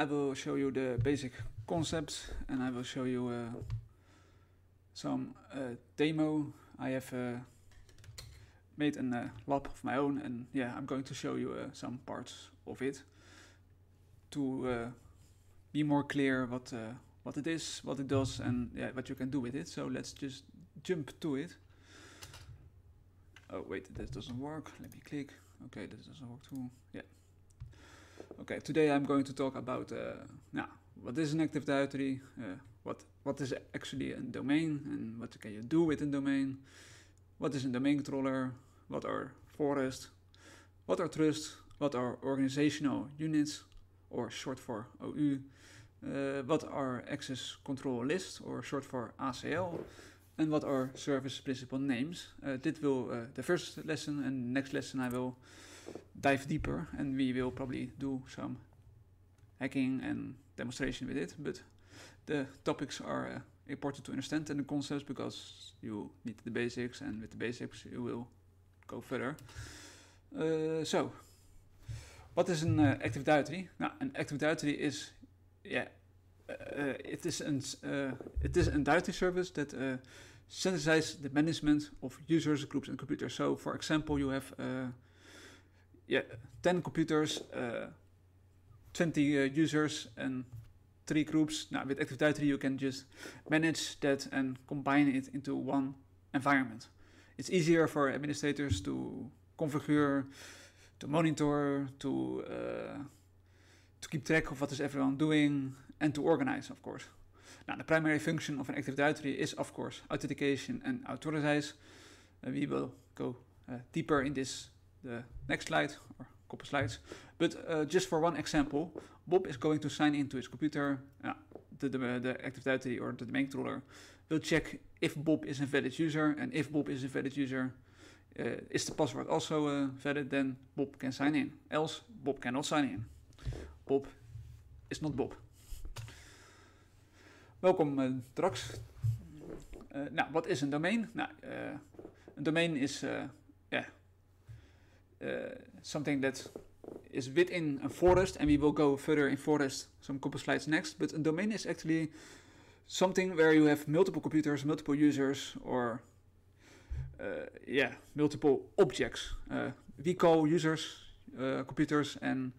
I will show you the basic concepts and I will show you uh, some uh, demo. I have uh, made a uh, lab of my own and yeah, I'm going to show you uh, some parts of it to uh, be more clear what what it is, what it does and yeah, what you can do with it. So let's just jump to it. Oh wait, this doesn't work. Let me click. Okay, this doesn't work too. Yeah. Okay, today I'm going to talk about uh, now what is an Active Directory, uh, what what is actually a domain, and what can you do with a domain, what is a domain controller, what are forests, what are trusts, what are organizational units, or short for OU, uh, what are access control lists, or short for ACL, and what are service principal names. Dit will the first lesson, and next lesson I will dive deeper, and we will probably do some hacking and demonstration with it. But the topics are uh, important to understand and the concepts because you need the basics, and with the basics you will go further. Uh, so, what is an uh, Active Directory? Now, an Active Directory is, yeah, uh, it is an it is a directory service that synthesizes the management of users, groups, and computers. So, for example, you have yeah, 10 computers, uh, 20 uh, users, and three groups. Now, with Active Directory, you can just manage that and combine it into one environment. It's easier for administrators to configure, to monitor, to uh, to keep track of what is everyone doing, and to organize, of course. Now, the primary function of an Active Directory is, of course, authentication and authorize. We will go uh, deeper in this the next slide or couple slides. But uh, just for one example, Bob is going to sign into his computer. Uh, the, the, the, Active Directory or the domain controller will check if Bob is a valid user, and if Bob is a valid user, uh, is the password also uh, valid? Then Bob can sign in. Else, Bob cannot sign in. Bob is not Bob. Welkom uh, Drax. Uh, nou, wat is een domein? Nou, een domain is uh, something that is within a forest, and we will go further in forest some couple slides next. But a domain is actually something where you have multiple computers, multiple users, or uh, yeah, multiple objects. Uh, we call users computers and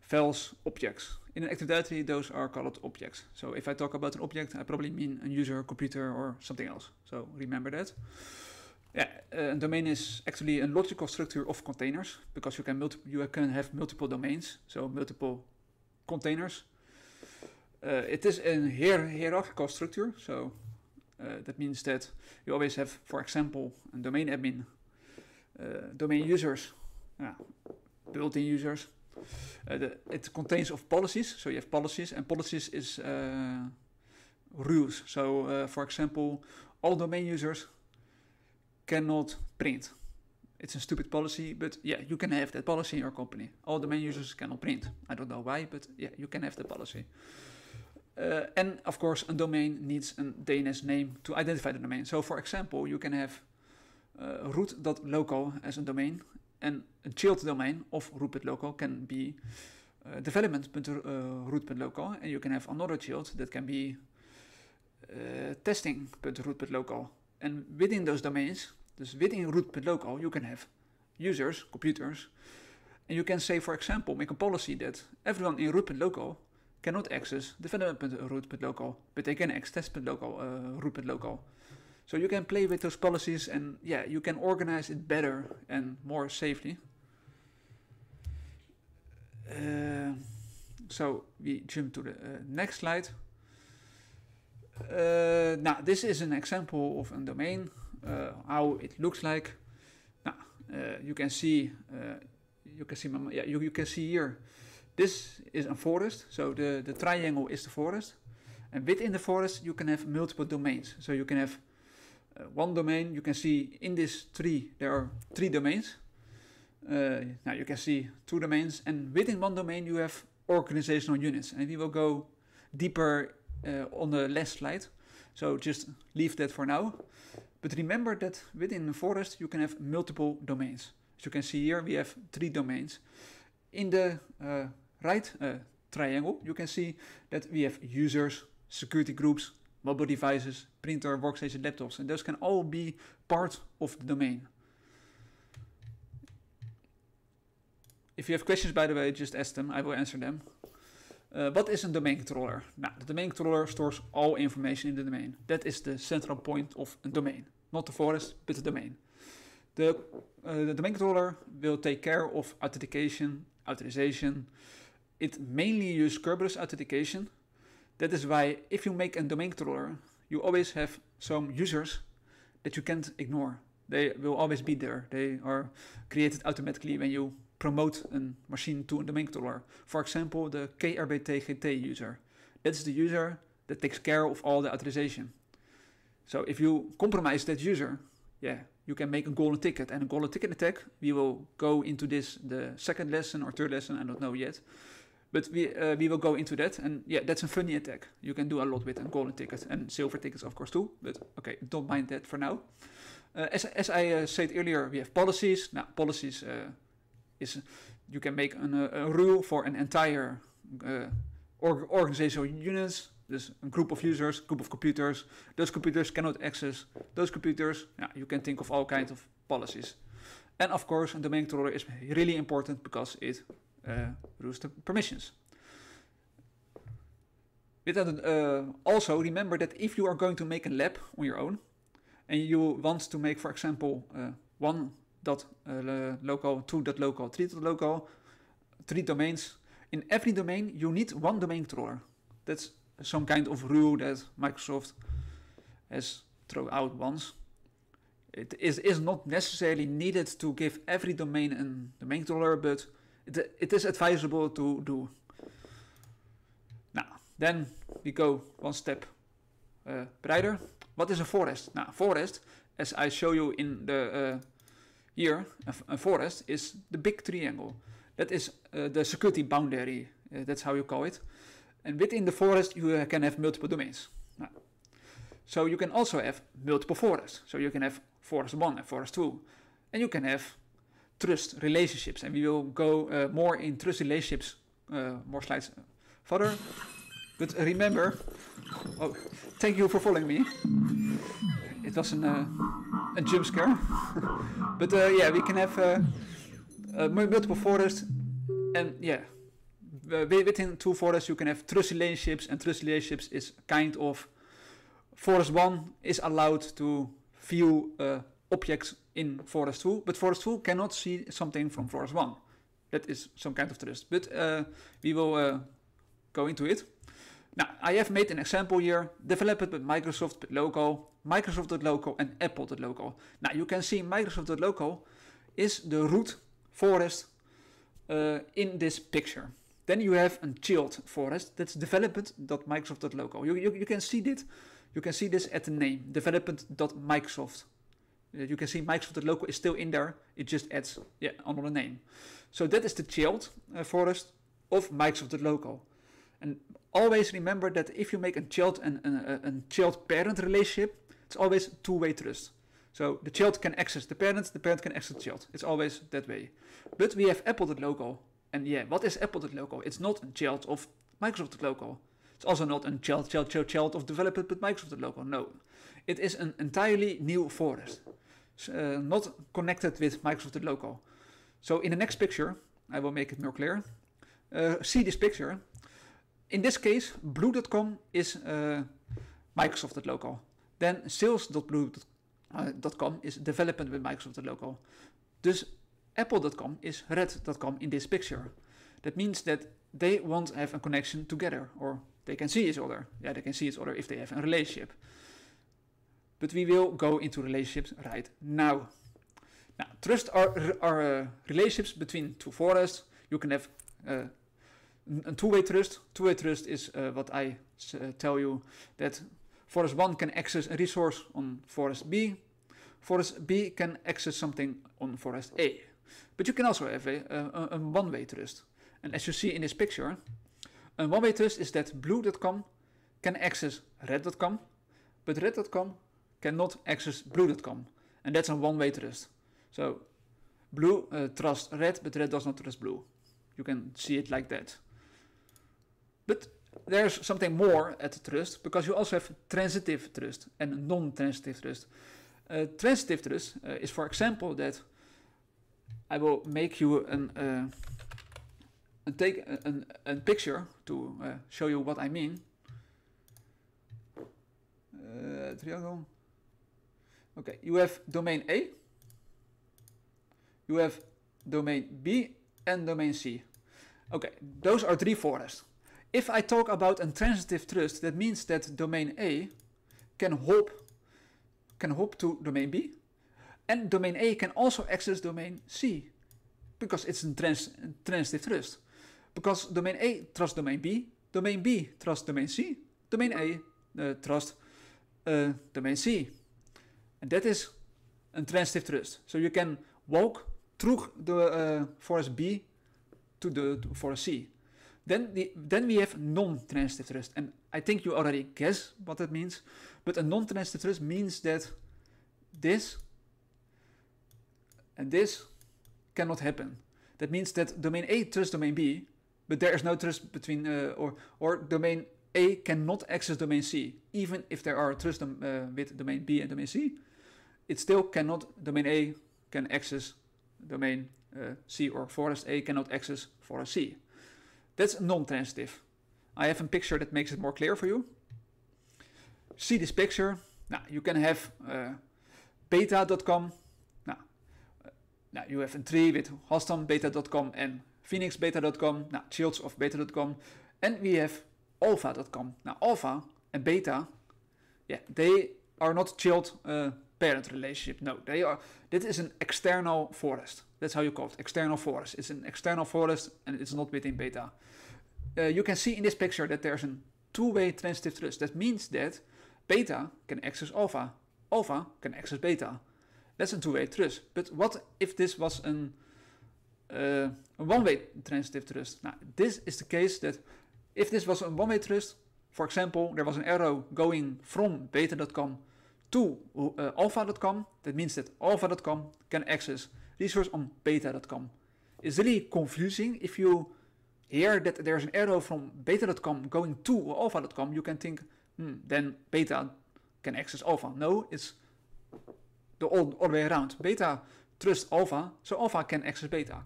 files objects. In an Active Directory, those are called objects. So if I talk about an object, I probably mean a user, computer, or something else. So remember that. Yeah, a domain is actually a logical structure of containers because you can multi- you can have multiple domains, so multiple containers. Uh, it is a hier- hierarchical structure, so uh, that means that you always have, for example, a domain admin, uh, domain users, built-in users. The, it contains of policies, so you have policies, and policies is rules. So, for example, all domain users cannot print. It's a stupid policy, but yeah, you can have that policy in your company. All domain users cannot print. I don't know why, but yeah, you can have the policy. Uh, and of course, a domain needs a DNS name to identify the domain. So, for example, you can have uh, root.local as a domain, and a child domain of root.local can be uh, development.root.local, and you can have another child that can be uh, testing.root.local. And within those domains, dus within root.local, you can have users, computers, and you can say, for example, make a policy that everyone in root.local cannot access development.root.local, but they can access test.local, uh, root.local. So you can play with those policies and yeah, you can organize it better and more safely. Uh, so we jump to the uh, next slide. Uh, now this is an example of a domain, how it looks like. Now uh, you can see, uh, you can see, yeah, you, you can see here. This is a forest, so the the triangle is the forest, and within the forest you can have multiple domains. So you can have uh, one domain. You can see in this tree there are three domains. Uh, now you can see two domains, and within one domain you have organizational units, and we will go deeper uh, on the last slide. So just leave that for now. But remember that within the forest you can have multiple domains. As you can see here, we have three domains. In the uh, right uh, triangle, you can see that we have users, security groups, mobile devices, printer, workstation, laptops, and those can all be part of the domain. If you have questions, by the way, just ask them. I will answer them. Uh, what is a domain controller? Now, the domain controller stores all information in the domain. That is the central point of a domain. Not the forest, but the domain. The, uh, the domain controller will take care of authentication, authorization. It mainly uses Kerberos authentication. That is why if you make a domain controller, you always have some users that you can't ignore. They will always be there. They are created automatically when you promote a machine to a domain controller. For example, the KRBTGT user. That's the user that takes care of all the authorization. So if you compromise that user, yeah, you can make a golden ticket. And a golden ticket attack, we will go into this the second lesson or third lesson, I don't know yet. But we, uh, we will go into that. And yeah, that's a funny attack. You can do a lot with a golden ticket and silver tickets, of course, too. But okay, don't mind that for now. Uh, as, as I uh, said earlier, we have policies. Now, policies uh, is you can make an, uh, a rule for an entire uh, org organizational unit. Dus a group of users, group of computers. Those computers cannot access those computers. Yeah, you can think of all kinds of policies. And of course, a domain controller is really important because it uh, rules the permissions. Uh, also remember that if you are going to make a lab on your own, and you want to make, for example, uh, one dot uh, local, two dot local, three dot local, three domains. In every domain, you need one domain controller. That's some kind of rule that Microsoft has thrown out once. It is, is not necessarily needed to give every domain a domain controller, but it, it is advisable to do. Now, then we go one step uh, brighter. What is a forest? Now, forest, as I show you in the uh, here, a, forest is the big triangle. That is uh, the security boundary. Uh, that's how you call it. And within the forest, you can have multiple domains. So you can also have multiple forests. So you can have forest 1 and forest 2. And you can have trust relationships. And we will go uh, more in trust relationships uh, more slides further. But remember, oh, thank you for following me. It was an, uh, a jump scare. but uh, yeah, we can have uh, uh, multiple forests. And yeah, within two forests you can have trust relationships. And trust relationships is kind of forest 1 is allowed to view objects in forest 2. But forest 2 cannot see something from forest 1. That is some kind of trust. But we will go into it. Now, I have made an example here, developed with Microsoft local, Microsoft.local and Apple.local. Now, you can see Microsoft.local is the root forest uh, in this picture. Then you have a chilled forest that's development.microsoft.local. You, you, you can see this, you can see this at the name, development.microsoft. Uh, you can see Microsoft.local is still in there, it just adds yeah, another name. So that is the chilled uh, forest of Microsoft.local. And always remember that if you make a child and a, child parent relationship, it's always two-way trust. So the child can access the parent, the parent can access the child. It's always that way. But we have Apple.local. And yeah, what is Apple.local? It's not a child of Microsoft.local. It's also not a child, child, child, child of developer but Microsoft.local. No. It is an entirely new forest. Uh, not connected with Microsoft.local. So in the next picture, I will make it more clear. Uh, see this picture in this case, blue.com is uh, Microsoft local. Then sales.blue.com is development with Microsoft local. Dus apple.com is red.com in this picture. That means that they won't have a connection together or they can see each other. Yeah, they can see each other if they have a relationship. But we will go into relationships right now. Now, trust are, are uh, relationships between two forests. You can have uh, a two-way trust. Two-way trust is uh, what I uh, tell you that forest 1 can access a resource on forest B. Forest B can access something on forest A. But you can also have a, a, a one-way trust. And as you see in this picture, a one-way trust is that blue.com can access red.com, but red.com cannot access blue.com. And that's a one-way trust. So blue uh, trusts red, but red does not trust blue. You can see it like that. But there's something more at the trust because you also have transitive trust and non-transitive trust. Uh, transitive trust uh, is, for example, that I will make you an, uh, a take a, a, picture to uh, show you what I mean. Uh, triangle. Okay, you have domain A, you have domain B, and domain C. Okay, those are three forests. If I talk about a transitive trust, that means that domain A can hop can hop to domain B, and domain A can also access domain C, because it's a trans transitive trust. Because domain A trusts domain B, domain B trusts domain C, domain A uh, trusts uh, domain C. And that is a transitive trust. So you can walk through the uh, forest B to the to forest C. Then, the, then we have non-transitive trust. And I think you already guess what that means. But a non-transitive trust means that this and this cannot happen. That means that domain A trusts domain B, but there is no trust between, uh, or, or domain A cannot access domain C. Even if there are trust uh, with domain B and domain C, it still cannot, domain A can access domain uh, C, or forest A cannot access forest C. That's non-transitive. I have a picture that makes it more clear for you. See this picture. Now you can have uh, beta.com. Now you have a tree with hostam and phoenixbeta.com. Now childs of beta.com. And we have alpha.com. Now alpha and beta, yeah, they are not child uh, parent relationship. No, they are. This is an external forest. That's how you call it. External forest. It's an external forest and it's not within beta. Uh, you can see in this picture that there's a two-way transitive trust. That means that beta can access alpha, alpha can access beta. That's a two-way trust. But what if this was an, uh, a one-way transitive trust? Now, this is the case that if this was a one-way trust, for example, there was an arrow going from beta.com to uh, alpha.com, that means that alpha.com can access resource on beta.com. It's really confusing if you hear that there's an arrow from beta.com going to alpha.com, you can think, hmm, then beta can access alpha. No, it's the old, other way around. Beta trusts alpha, so alpha can access beta.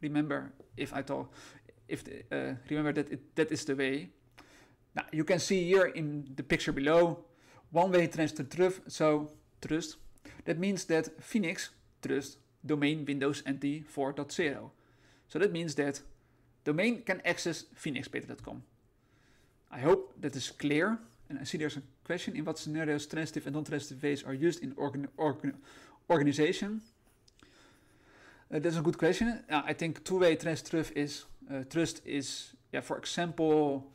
Remember, if I talk, if the, uh, remember that it, that is the way. Now you can see here in the picture below, one-way transfer trust. So trust. That means that Phoenix trusts domain Windows NT 4.0. So that means that domain can access phoenixbeta.com. I hope that is clear. And I see there's a question in what scenarios transitive and non-transitive ways are used in organ organ organization. Uh, that's a good question. Uh, I think two-way transitive is uh, trust is, yeah, for example,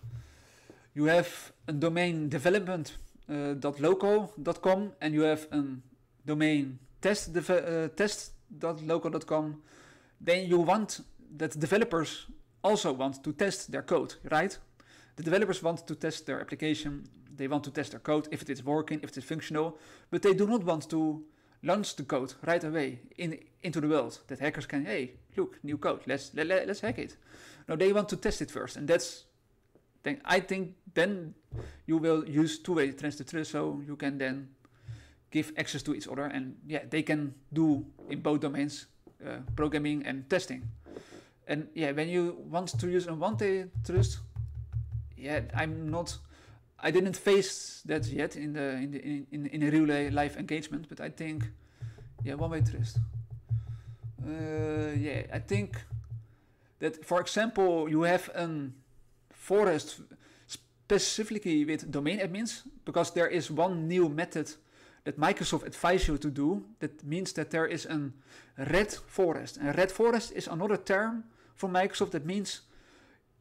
you have a domain development uh, .local.com and you have a domain test uh, test.local.com, then you want that developers also want to test their code, right? The developers want to test their application, they want to test their code if it is working, if it is functional, but they do not want to launch the code right away in, into the world that hackers can, hey, look, new code, let's let, let, let's hack it. No, they want to test it first, and that's then I think then you will use two-way transitive trust, so you can then give access to each other, and yeah, they can do in both domains, uh, programming and testing. And yeah, when you want to use a one-way trust, yeah, I'm not. I didn't face that yet in the in the in in, in a real life engagement, but I think, yeah, one-way trust. Uh, yeah, I think that for example you have an forest specifically with domain admins because there is one new method that Microsoft advise you to do. That means that there is a red forest. And red forest is another term for Microsoft that means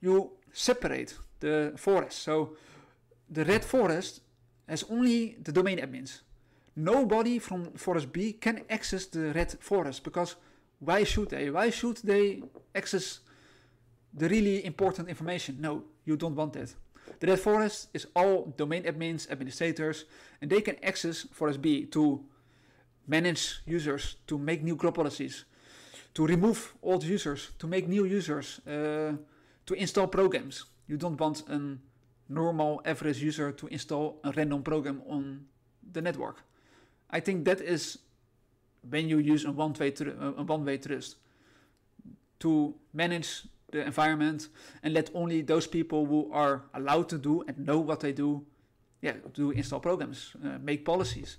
you separate the forest. So the red forest has only the domain admins. Nobody from forest B can access the red forest because why should they? Why should they access the really important information? No, you don't want that. The red forest is all domain admins, administrators, and they can access forest B to manage users, to make new group policies, to remove old users, to make new users, uh, to install programs. You don't want a normal average user to install a random program on the network. I think that is when you use a one-way a one-way trust to manage the environment and let only those people who are allowed to do and know what they do, yeah, do install programs, uh, make policies,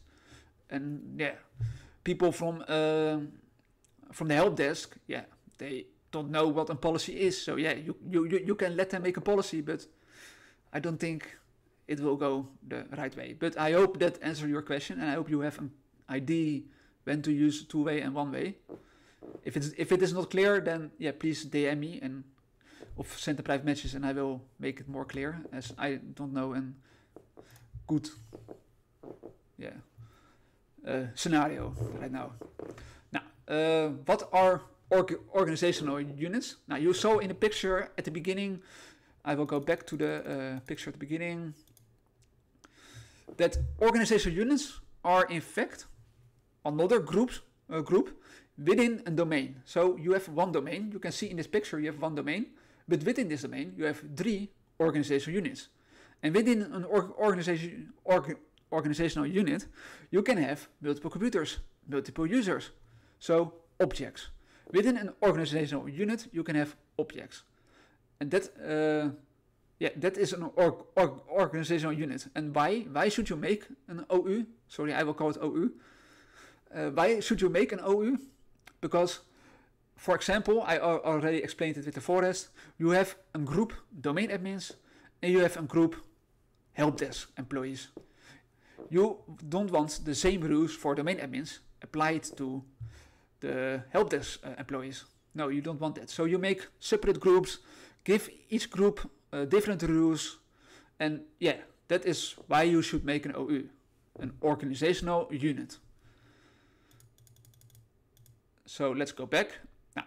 and yeah, people from uh, from the help desk, yeah, they don't know what a policy is, so yeah, you you you can let them make a policy, but I don't think it will go the right way. But I hope that answered your question, and I hope you have an idea when to use two-way and one-way. If it's if it is not clear, then yeah, please DM me and or send a private message, and I will make it more clear, as I don't know a good yeah uh, scenario right now. Now, uh, what are org organizational units? Now, you saw in the picture at the beginning. I will go back to the uh, picture at the beginning. That organizational units are in fact another groups uh, group within a domain. So you have one domain. You can see in this picture you have one domain, but within this domain you have three organizational units. And within an org organization org organizational unit, you can have multiple computers, multiple users, so objects. Within an organizational unit, you can have objects, and that uh, yeah, that is an org org organizational unit. And why why should you make an OU? Sorry, I will call it OU. Uh, why should you make an OU? Because, for example, I already explained it with the forest. You have a group domain admins, and you have a group help desk employees. You don't want the same rules for domain admins applied to the help desk uh, employees. No, you don't want that. So you make separate groups, give each group uh, different rules, and yeah, that is why you should make an OU, an organizational unit. So let's go back. Now,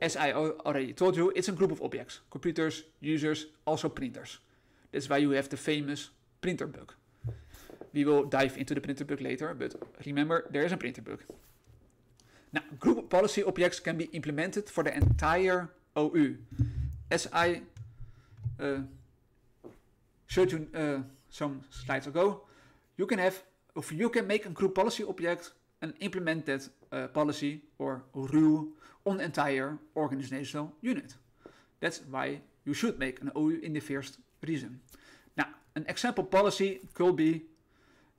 as I already told you, it's a group of objects, computers, users, also printers. That's why you have the famous printer bug. We will dive into the printer bug later, but remember, there is a printer bug. Now, group policy objects can be implemented for the entire OU. As I uh, showed you uh, some slides ago, you can have, if you can make a group policy object and implement that uh, policy or rule on the entire organizational unit. That's why you should make an OU in the first reason. Now, an example policy could be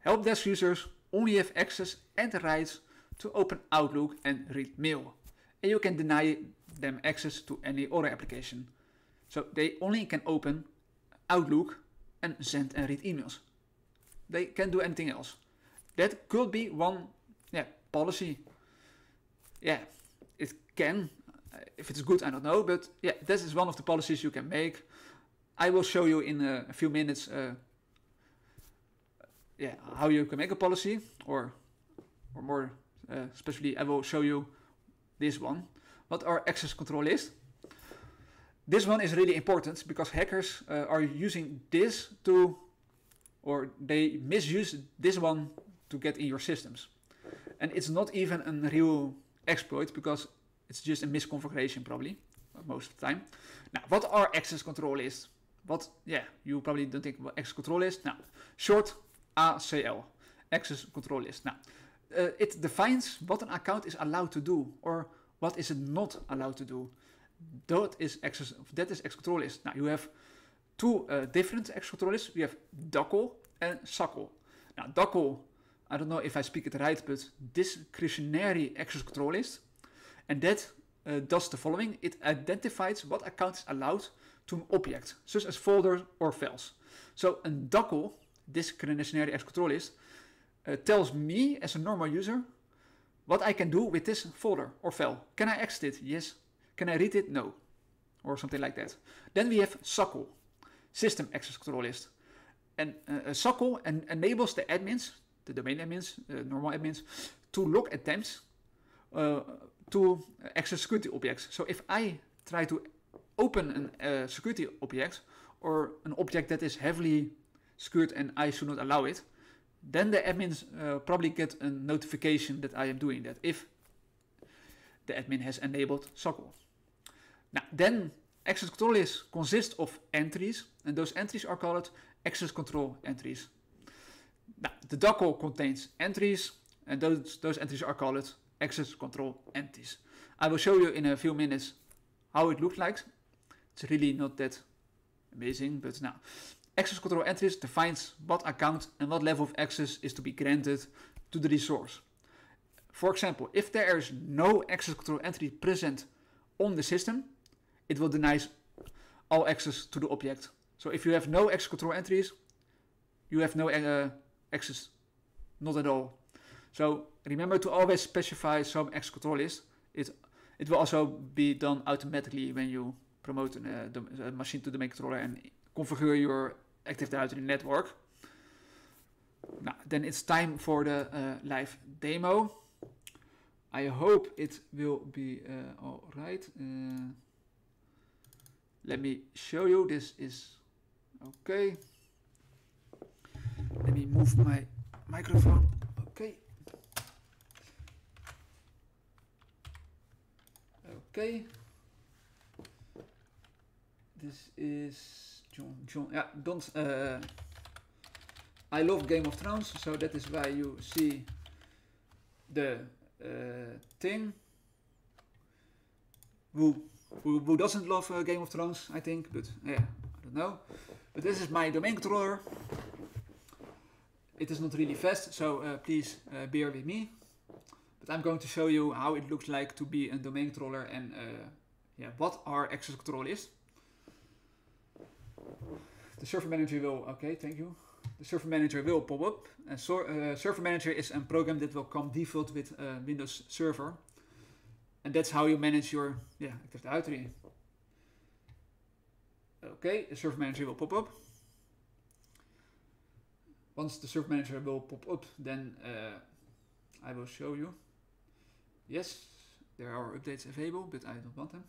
help desk users only have access and rights to open Outlook and read mail. And you can deny them access to any other application. So they only can open Outlook and send and read emails. They can't do anything else. That could be one yeah, policy. Yeah, it can. If it's good, I don't know. But yeah, this is one of the policies you can make. I will show you in a, few minutes uh, yeah, how you can make a policy or, or more uh, especially I will show you this one. What our access control list. This one is really important because hackers uh, are using this to, or they misuse this one to get in your systems. And it's not even a real exploit because it's just a misconfiguration probably, most of the time. Now, what are access control lists? What, yeah, you probably don't think what access control is. Now, short ACL, access control list. Now, uh, it defines what an account is allowed to do or what is it not allowed to do. That is access, that is access control list. Now, you have two uh, different access control lists. We have DACL and SACL. Now, DACL, I don't know if I speak it right, but discretionary access control list. And that uh, does the following. It identifies what account is allowed to an object, such as folders or files. So a DACL, discretionary access control list, uh, tells me as a normal user what I can do with this folder or file. Can I exit it? Yes. Can I read it? No. Or something like that. Then we have SACL, System Access Control List. And uh, SACL en enables the admins, the domain admins, uh, normal admins, to look attempts uh, to access security objects. So if I try to open a uh, security object or an object that is heavily secured and I should not allow it, then the admins uh, probably get a notification that I am doing that if the admin has enabled SACL. Now, then access control list consists of entries, and those entries are called access control entries. Now, the DACL contains entries, and those, those entries are called access control entries. I will show you in a few minutes how it looks like. It's really not that amazing, but now. Access control entries defines what account and what level of access is to be granted to the resource. For example, if there is no access control entry present on the system, it will deny all access to the object. So if you have no access control entries, you have no uh, access, not at all. So remember to always specify some access control list. It, it will also be done automatically when you promote uh, a machine to the main controller and configure your Active Directory network. Now, then it's time for the uh, live demo. I hope it will be uh, all right. Uh, let me show you. This is okay. Let me move my microphone. Okay. Okay. This is John. John. Yeah, don't. Uh, I love Game of Thrones, so that is why you see the uh, thing. Who, who, who doesn't love uh, Game of Thrones? I think, but yeah, I don't know. But this is my domain controller. It is not really fast, so uh, please uh, bear with me. But I'm going to show you how it looks like to be a domain controller and uh, yeah, what our access control is. The server manager will, okay, thank you. The server manager will pop up. And so, uh, server manager is a program that will come default with uh, Windows Server. And that's how you manage your yeah, Active Directory. Okay, the server manager will pop up. Once the server manager will pop up, then uh, I will show you. Yes, there are updates available, but I don't want them.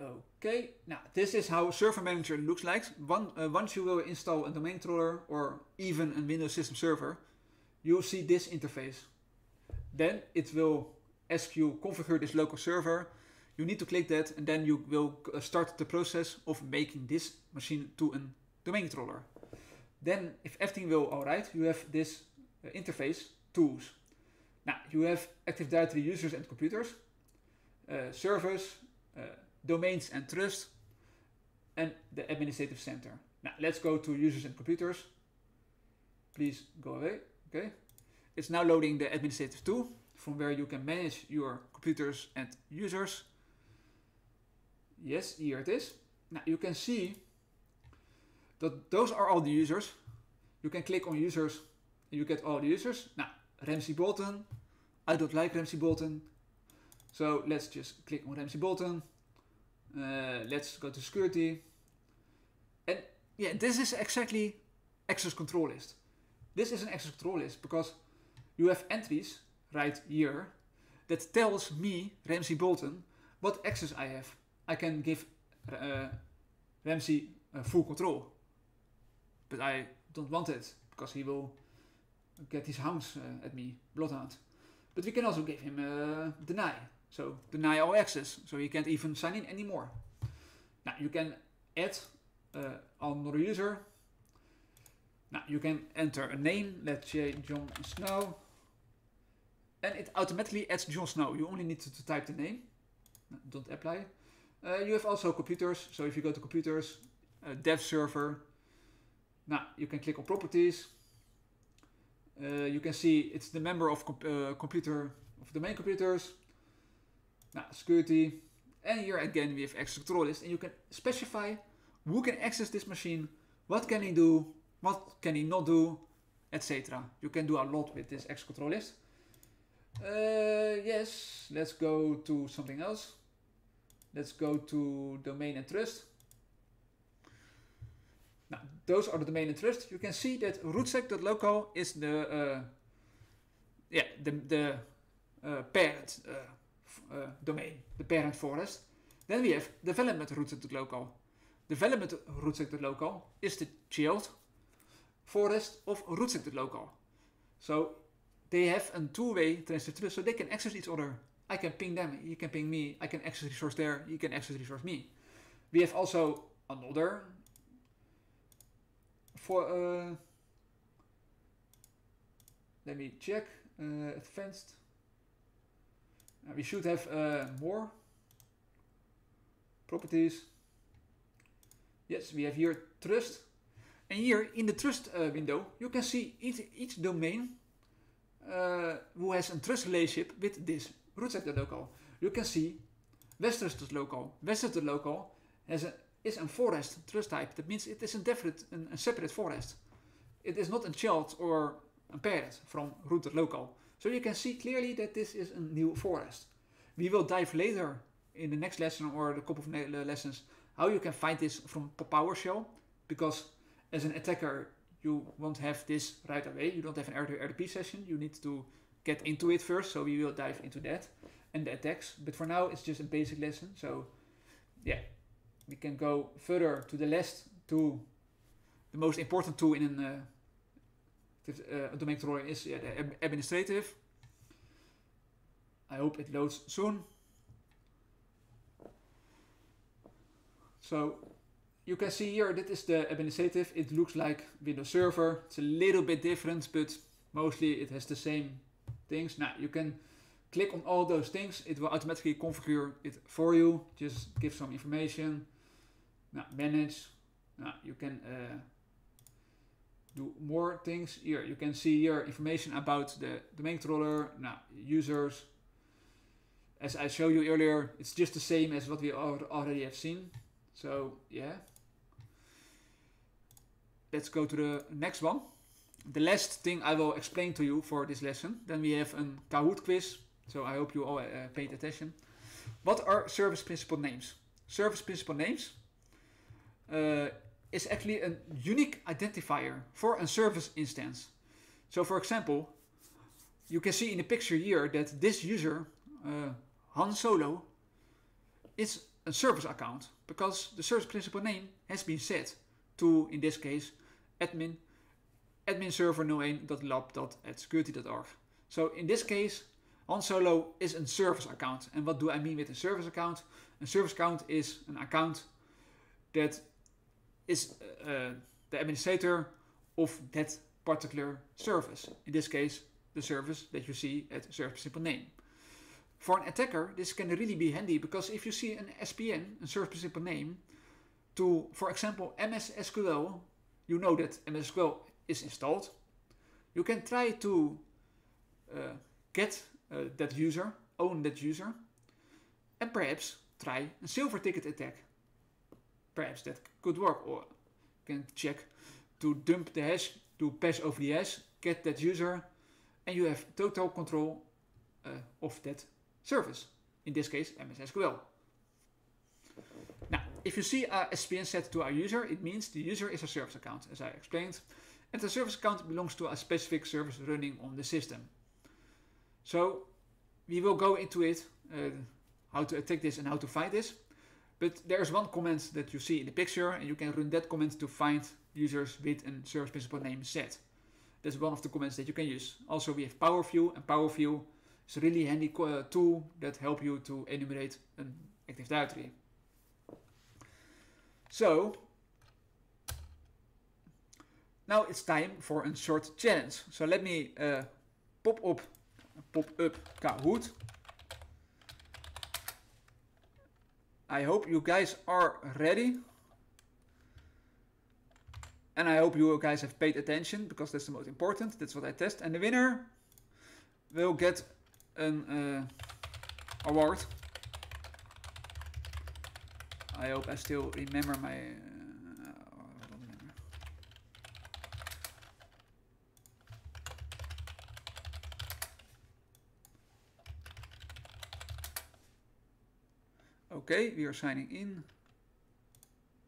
Okay, now this is how Server Manager looks like. One, uh, once you will install a domain controller or even a Windows System Server, you'll see this interface. Then it will ask you configure this local server. You need to click that and then you will uh, start the process of making this machine to a domain controller. Then if everything will alright, you have this uh, interface tools. Now you have Active Directory users and computers, uh, servers, uh, domains and trust, and the administrative center. Now let's go to users and computers. Please go away. Okay. It's now loading the administrative tool from where you can manage your computers and users. Yes, here it is. Now you can see that those are all the users. You can click on users and you get all the users. Now, Ramsey Bolton. I don't like Ramsey Bolton. So let's just click on Ramsey Bolton. Uh, let's go to security. And yeah, this is exactly access control list. This is an access control list because you have entries right here that tells me, Ramsey Bolton, what access I have. I can give uh, Ramsey uh, full control. But I don't want it because he will get his hounds uh, at me, Bloodhound. But we can also give him uh, deny. So deny all access, so you can't even sign in anymore. Now you can add uh, another user. Now you can enter a name, let's say Jon Snow. And it automatically adds Jon Snow. You only need to, to type the name. Don't apply. Uh, you have also computers. So if you go to computers, uh, dev server. Now you can click on properties. Uh, you can see it's the member of comp uh, computer of the main computers. Now, security. And here again we have access control list and you can specify who can access this machine, what can he do, what can he not do, etc. You can do a lot with this access control list. Uh, yes, let's go to something else. Let's go to domain and trust. Now, those are the domain and trust. You can see that rootsec.local is the uh, yeah the the uh, parent domain, the parent forest. Then we have development rootsec.local. Development rootsec.local is the child forest of rootsec.local. So they have a two-way transfer so they can access each other I can ping them, you can ping me, I can access resource there, you can access resource me. We have also another for uh, let me check uh, advanced. Uh, we should have uh, more properties. Yes, we have here trust. And here in the trust uh, window, you can see each, each domain uh, who has a trust relationship with this root local. You can see Westtrust.local. Westtrust.local has a, is a forest trust type. That means it is a a separate forest. It is not a child or a parent from root.local. So you can see clearly that this is a new forest. We will dive later in the next lesson or a couple of lessons how you can find this from PowerShell because as an attacker you won't have this right away. You don't have an RDP session. You need to get into it first. So we will dive into that and the attacks. But for now it's just a basic lesson. So yeah, we can go further to the last to the most important tool in a uh, uh, domain controller is yeah, the administrative. I hope it loads soon. So you can see here, that is the administrative. It looks like Windows Server. It's a little bit different, but mostly it has the same things. Now you can click on all those things. It will automatically configure it for you. Just give some information. Now manage. Now you can uh, do more things here. You can see here information about the domain controller. Now users. As I showed you earlier, it's just the same as what we already have seen. So yeah. Let's go to the next one. The last thing I will explain to you for this lesson. Then we have a Kahoot quiz. So I hope you all uh, paid attention. What are service principal names? Service principal names uh, is actually a unique identifier for a service instance. So for example, you can see in the picture here that this user, uh, Han Solo, is a service account because the service principal name has been set to, in this case, admin admin server no1.lab.security.org. So in this case, Han Solo is a service account. And what do I mean with a service account? A service account is an account that is uh, the administrator of that particular service. In this case, the service that you see at service principal name. For an attacker, this can really be handy because if you see an SPN, a service principal name, to, for example, MS SQL, you know that MS SQL is installed. You can try to uh, get uh, that user, own that user, and perhaps try a silver ticket attack. Perhaps that could work, or you can check to dump the hash, to pass over the hash, get that user, and you have total control uh, of that service, in this case MS SQL. If you see a SPN set to a user, it means the user is a service account, as I explained, and the service account belongs to a specific service running on the system. So we will go into it, uh, how to attack this and how to fight this. But there's one command that you see in the picture, and you can run that command to find users with a service principal name set. That's one of the commands that you can use. Also, we have PowerView, and PowerView is a really handy uh, tool that help you to enumerate an Active Directory. So, now it's time for a short challenge. So let me uh, pop up, pop up Kahoot. I hope you guys are ready. And I hope you guys have paid attention because that's the most important. That's what I test. And the winner will get an uh, award. I hope I still remember my... Uh, okay, we are signing in.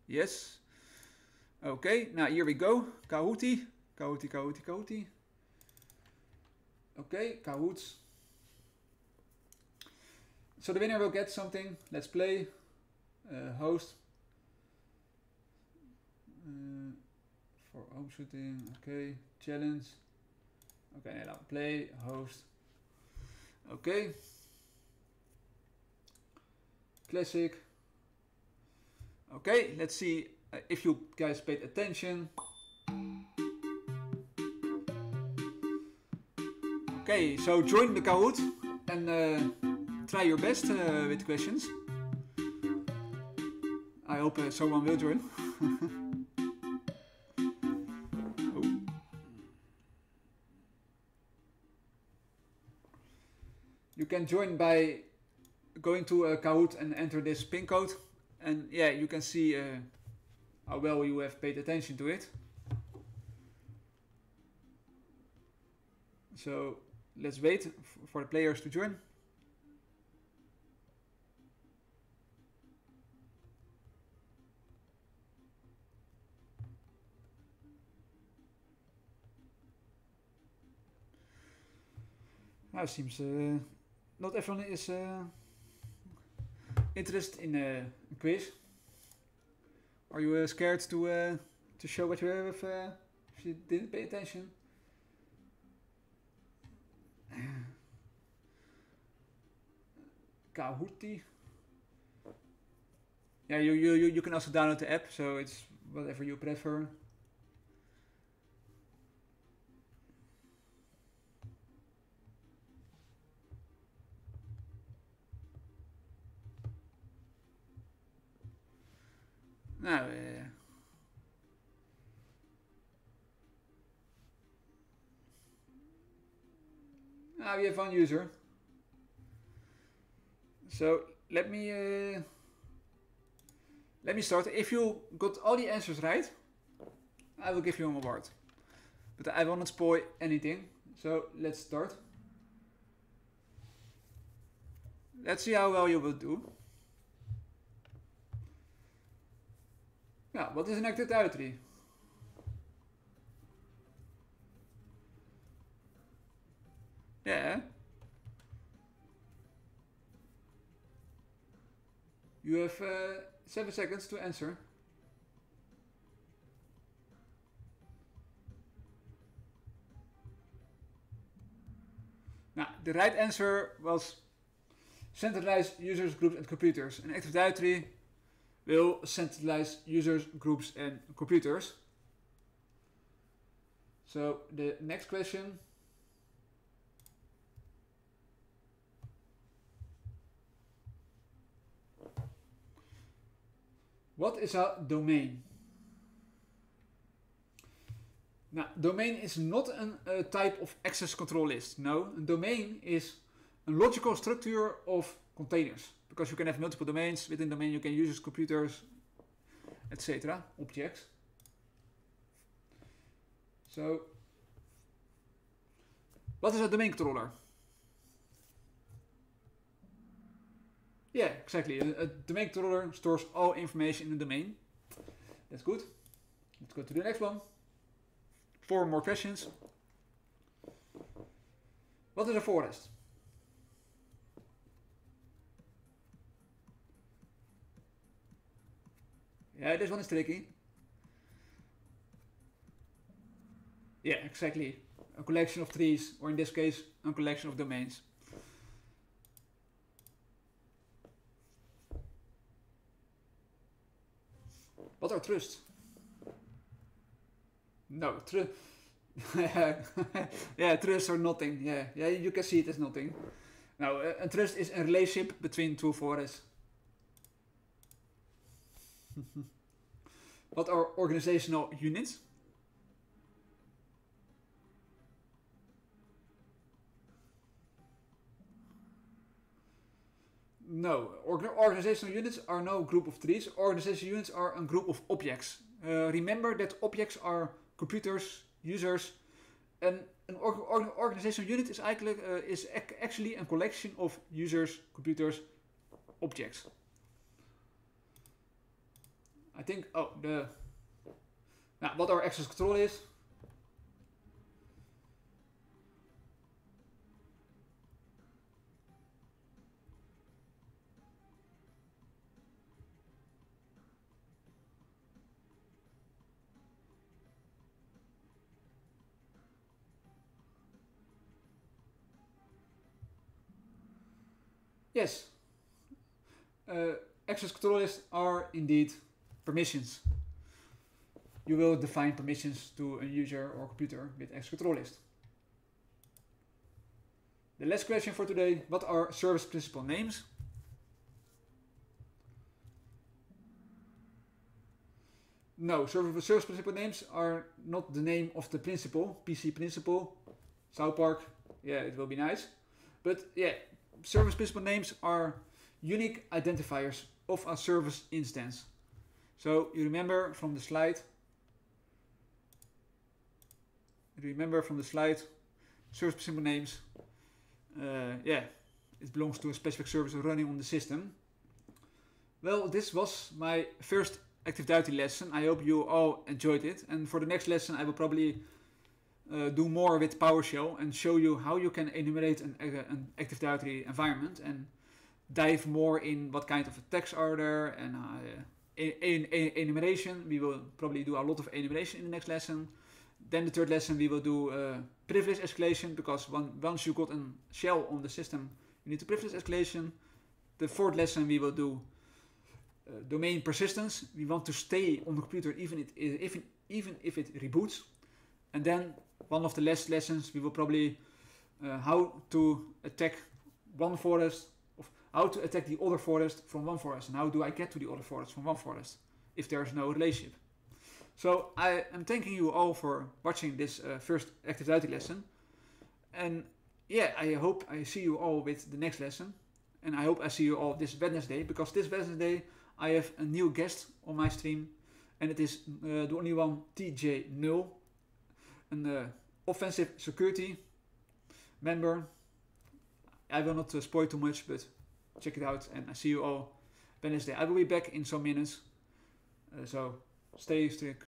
Yes. Okay, now here we go. Kahooty. Kahooty, Kahooty, Kahooty. Okay, Kahoots. So the winner will get something. Let's play. Uh, host. Uh, for home shooting. Okay. Challenge. Okay, now play. Host. Okay. classic. Okay, let's see uh, if you guys paid attention. Okay, so join the Kahoot and uh, try your best uh, with questions. Hope someone will join. You can join by going to uh, Kahoot and enter this pin code, and yeah, you can see uh, how well you have paid attention to it. So let's wait for the players to join. It uh, not everyone is uh, interested in a quiz. Are you uh, scared to to show what you have if you didn't pay attention? Kahooti. Yeah, you, you, you, you can also download the app, so it's whatever you prefer. Nou, eh. Now we have one user. So let me uh, let me start. If you got all the answers right, I will give you an award. But I not spoil anything. So let's start. Let's see how well you will do. Ja, wat is een active directory? Yeah. You have uh, seven seconds to answer. Now, the right answer was centralized users, groups, and computers. An Active Directory will centralize users, groups, and computers. So the next question. What is a domain? Now, domain is not a eh, type of access control list. No, a domain is a logical structure of containers because you can have multiple domains. Within domain, you can use computers, etc., objects. So, what is a domain controller? Yeah, exactly. A domain controller stores all information in the domain. That's good. Let's go to the next one. Four more questions. What is a forest? Yeah, this one is tricky. Yeah, exactly. A collection of trees, or in this case, a collection of domains. What are trusts? No, tru yeah, trusts are nothing. Yeah, yeah, you can see it as nothing. Now, a trust is a relationship between two forests. what are organizational units? No, Organ organizational units are no group of trees. Organizational units are a group of objects. Uh, remember that objects are computers, users, and an organizational unit is actually, uh, is ac actually a collection of users, computers, objects. I think, oh, the, now what our access control is. Yes. uh, access control lists are indeed permissions. You will define permissions to a user or computer with access control list. The last question for today, what are service principal names? No, service, service principal names are not the name of the principal, PC principal, South Park, yeah, it will be nice. But yeah, service principal names are unique identifiers of a service instance. So you remember from the slide, remember from the slide, service principal names, uh, yeah, it belongs to a specific service running on the system. Well, this was my first Active Directory lesson. I hope you all enjoyed it. And for the next lesson, I will probably uh, do more with PowerShell and show you how you can enumerate an, uh, an Active Directory environment and dive more in what kind of attacks are there and uh, in, in, enumeration. We will probably do a lot of enumeration in the next lesson. Then the third lesson we will do uh, privilege escalation because one, once you got a shell on the system, you need to privilege escalation. The fourth lesson we will do uh, domain persistence. We want to stay on the computer even it, even if it reboots. And then one of the last lessons we will probably uh, how to attack one forest, how to attack the other forest from one forest, and how do I get to the other forest from one forest if there is no relationship. So I am thanking you all for watching this uh, first Active Directory lesson. And yeah, I hope I see you all with the next lesson. And I hope I see you all this Wednesday, because this Wednesday I have a new guest on my stream, and it is uh, the only one TJ Null, an uh, offensive security member. I will not uh, spoil too much, but check it out, and I see you all Wednesday. I will be back in some minutes, uh, so stay, stay